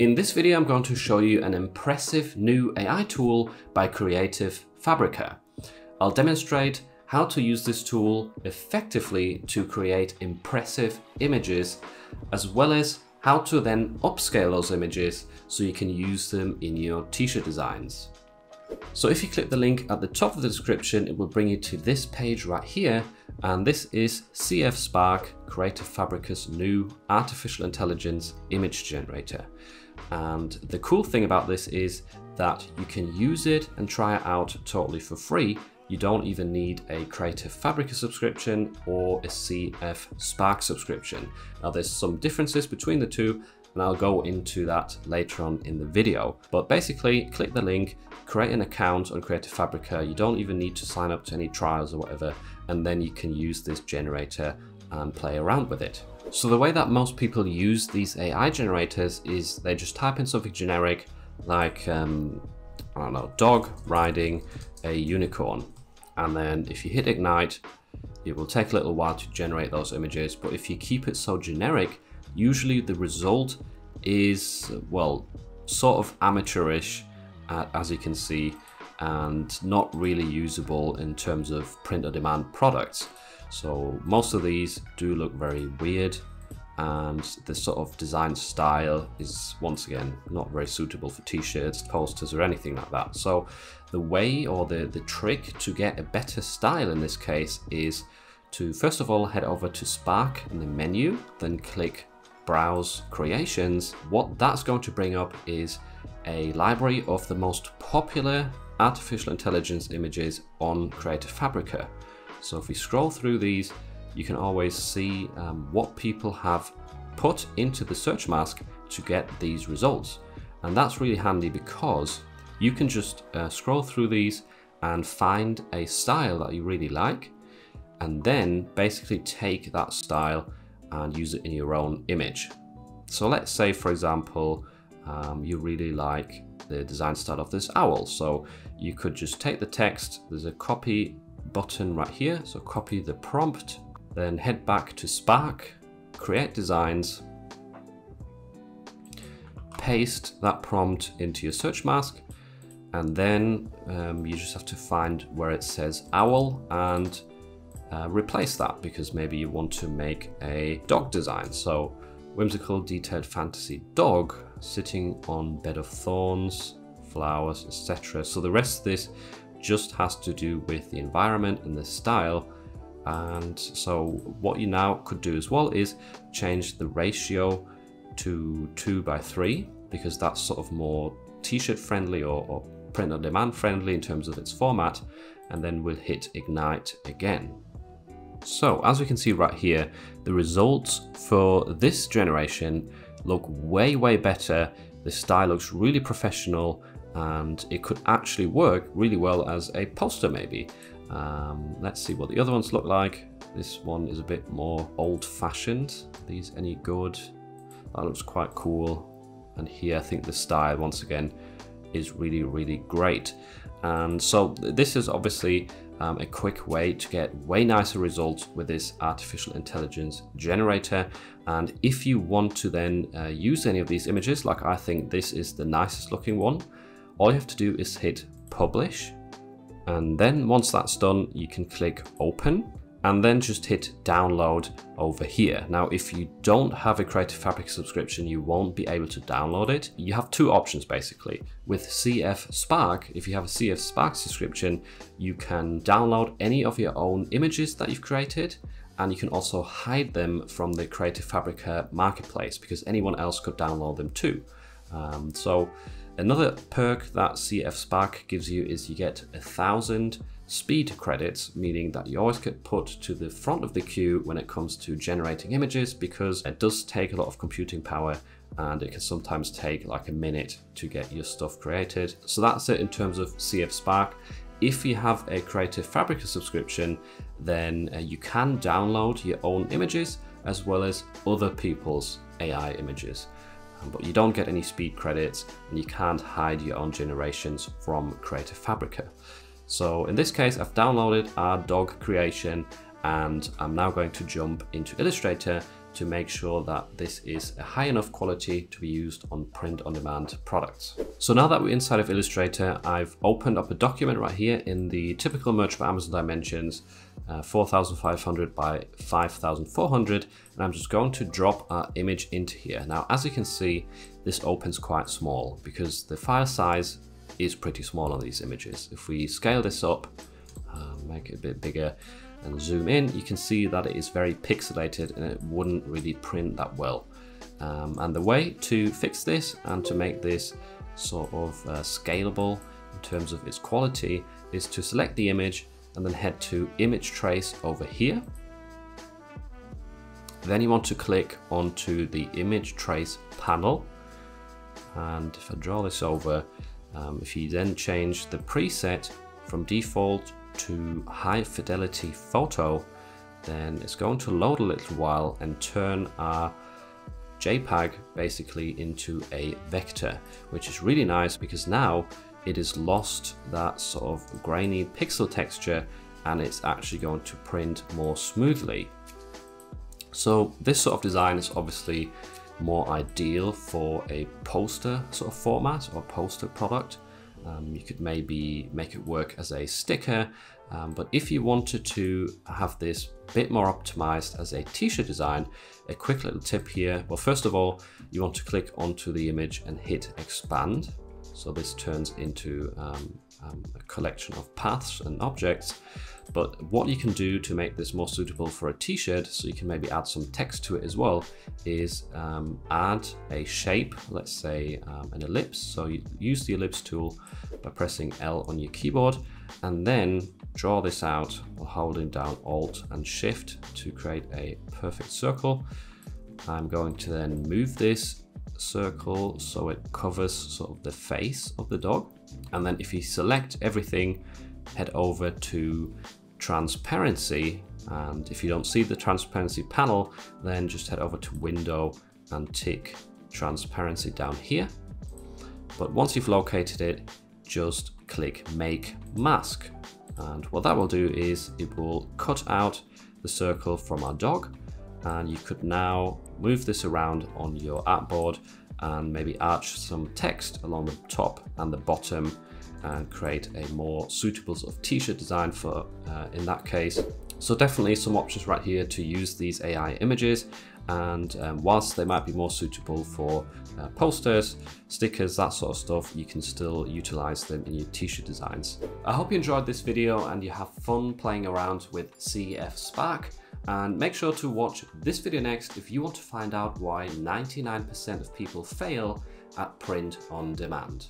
In this video, I'm going to show you an impressive new AI tool by Creative Fabrica. I'll demonstrate how to use this tool effectively to create impressive images, as well as how to then upscale those images so you can use them in your t-shirt designs. So if you click the link at the top of the description, it will bring you to this page right here. And this is CF Spark Creative Fabrica's new artificial intelligence image generator. And the cool thing about this is that you can use it and try it out totally for free. You don't even need a Creative Fabrica subscription or a CF Spark subscription. Now there's some differences between the two and I'll go into that later on in the video. But basically click the link, create an account on Creative Fabrica. You don't even need to sign up to any trials or whatever, and then you can use this generator and play around with it. So the way that most people use these AI generators is they just type in something generic like, um, I don't know, dog riding a unicorn. And then if you hit ignite, it will take a little while to generate those images. But if you keep it so generic, usually the result is, well, sort of amateurish, uh, as you can see, and not really usable in terms of print on demand products. So most of these do look very weird and the sort of design style is once again not very suitable for t-shirts, posters or anything like that. So the way or the, the trick to get a better style in this case is to first of all head over to Spark in the menu, then click Browse Creations. What that's going to bring up is a library of the most popular artificial intelligence images on Creative Fabrica. So if we scroll through these, you can always see um, what people have put into the search mask to get these results. And that's really handy because you can just uh, scroll through these and find a style that you really like and then basically take that style and use it in your own image. So let's say, for example, um, you really like the design style of this owl. So you could just take the text, there's a copy button right here. So copy the prompt, then head back to Spark, create designs, paste that prompt into your search mask, and then um, you just have to find where it says owl and uh, replace that because maybe you want to make a dog design. So whimsical detailed fantasy dog sitting on bed of thorns, flowers, etc. So the rest of this just has to do with the environment and the style. And so what you now could do as well is change the ratio to two by three because that's sort of more t-shirt friendly or, or print on demand friendly in terms of its format. And then we'll hit ignite again. So as we can see right here, the results for this generation look way, way better. The style looks really professional and it could actually work really well as a poster maybe. Um, let's see what the other ones look like. This one is a bit more old-fashioned. These any good? That looks quite cool. And here I think the style once again is really, really great. And so this is obviously um, a quick way to get way nicer results with this artificial intelligence generator. And if you want to then uh, use any of these images, like I think this is the nicest looking one, all you have to do is hit publish. And then once that's done, you can click open and then just hit download over here. Now, if you don't have a Creative Fabrica subscription, you won't be able to download it. You have two options basically. With CF Spark, if you have a CF Spark subscription, you can download any of your own images that you've created and you can also hide them from the Creative Fabrica marketplace because anyone else could download them too. Um, so another perk that CF Spark gives you is you get a thousand speed credits, meaning that you always get put to the front of the queue when it comes to generating images because it does take a lot of computing power and it can sometimes take like a minute to get your stuff created. So that's it in terms of CF Spark. If you have a Creative Fabrica subscription, then uh, you can download your own images as well as other people's AI images. But you don't get any speed credits and you can't hide your own generations from Creative Fabrica. So in this case, I've downloaded our dog creation and I'm now going to jump into Illustrator to make sure that this is a high enough quality to be used on print on demand products. So now that we're inside of Illustrator, I've opened up a document right here in the typical merch by Amazon dimensions, uh, 4500 by 5400, and I'm just going to drop our image into here. Now, as you can see, this opens quite small because the file size is pretty small on these images. If we scale this up, uh, make it a bit bigger, and zoom in, you can see that it is very pixelated and it wouldn't really print that well. Um, and the way to fix this and to make this sort of uh, scalable in terms of its quality is to select the image and then head to image trace over here. Then you want to click onto the image trace panel. And if I draw this over, um, if you then change the preset from default to high fidelity photo, then it's going to load a little while and turn our JPEG basically into a vector, which is really nice because now it has lost that sort of grainy pixel texture and it's actually going to print more smoothly. So this sort of design is obviously more ideal for a poster sort of format or poster product. Um, you could maybe make it work as a sticker, um, but if you wanted to have this bit more optimized as a t-shirt design, a quick little tip here. Well, first of all, you want to click onto the image and hit expand. So this turns into um, um, a collection of paths and objects. But what you can do to make this more suitable for a t-shirt, so you can maybe add some text to it as well, is um, add a shape, let's say um, an ellipse. So you use the ellipse tool by pressing L on your keyboard and then draw this out while holding down Alt and Shift to create a perfect circle. I'm going to then move this circle so it covers sort of the face of the dog. And then if you select everything, head over to transparency. And if you don't see the transparency panel, then just head over to window and tick transparency down here. But once you've located it, just click make mask. And what that will do is it will cut out the circle from our dog and you could now move this around on your artboard and maybe arch some text along the top and the bottom and create a more suitable sort of t-shirt design for uh, in that case. So definitely some options right here to use these AI images and um, whilst they might be more suitable for uh, posters, stickers, that sort of stuff, you can still utilize them in your t-shirt designs. I hope you enjoyed this video and you have fun playing around with CF Spark and make sure to watch this video next if you want to find out why 99% of people fail at print on demand.